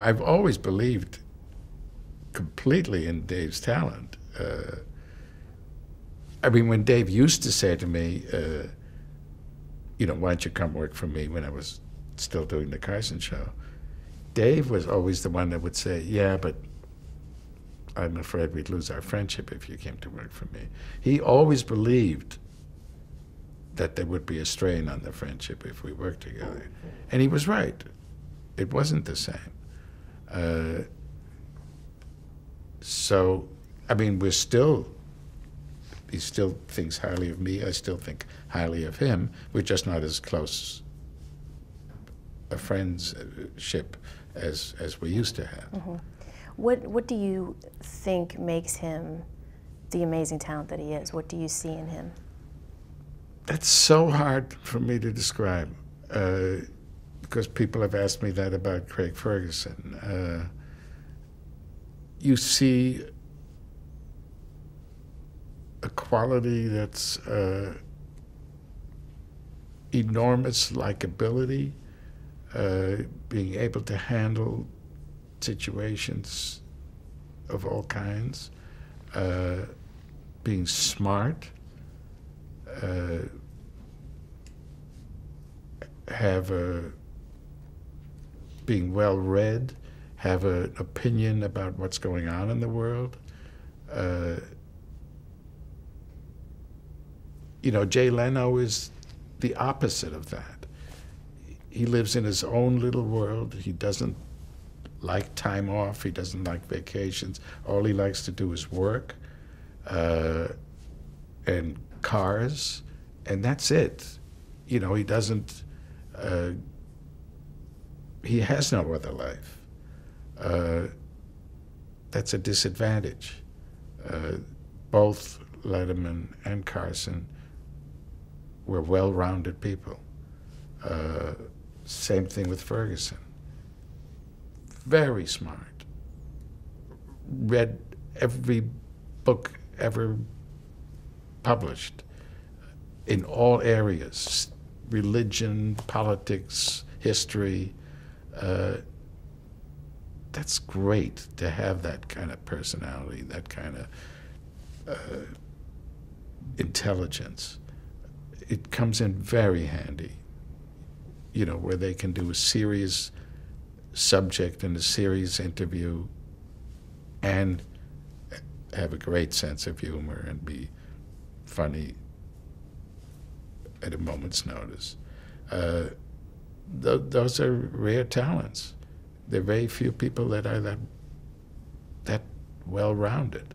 I've always believed completely in Dave's talent. Uh, I mean, when Dave used to say to me, uh, you know, why don't you come work for me when I was still doing the Carson show, Dave was always the one that would say, yeah, but I'm afraid we'd lose our friendship if you came to work for me. He always believed that there would be a strain on the friendship if we worked together. And he was right. It wasn't the same. Uh, so, I mean, we're still, he still thinks highly of me. I still think highly of him. We're just not as close a friendship as, as we used to have. Mm-hmm. What, what do you think makes him the amazing talent that he is? What do you see in him? That's so hard for me to describe. Uh, because people have asked me that about Craig Ferguson. Uh, you see a quality that's uh, enormous likability, uh, being able to handle situations of all kinds, uh, being smart, uh, have a being well read, have an opinion about what's going on in the world. Uh, you know, Jay Leno is the opposite of that. He lives in his own little world. He doesn't like time off. He doesn't like vacations. All he likes to do is work uh, and cars, and that's it. You know, he doesn't. Uh, he has no other life. Uh, that's a disadvantage. Uh, both Letterman and Carson were well rounded people. Uh, same thing with Ferguson. Very smart. Read every book ever published in all areas religion, politics, history, uh, that's great to have that kind of personality, that kind of uh, intelligence. It comes in very handy, you know, where they can do a serious subject and a serious interview and have a great sense of humor and be funny at a moment's notice. Uh, th- those are rare talents. There are very few people that are that that well rounded.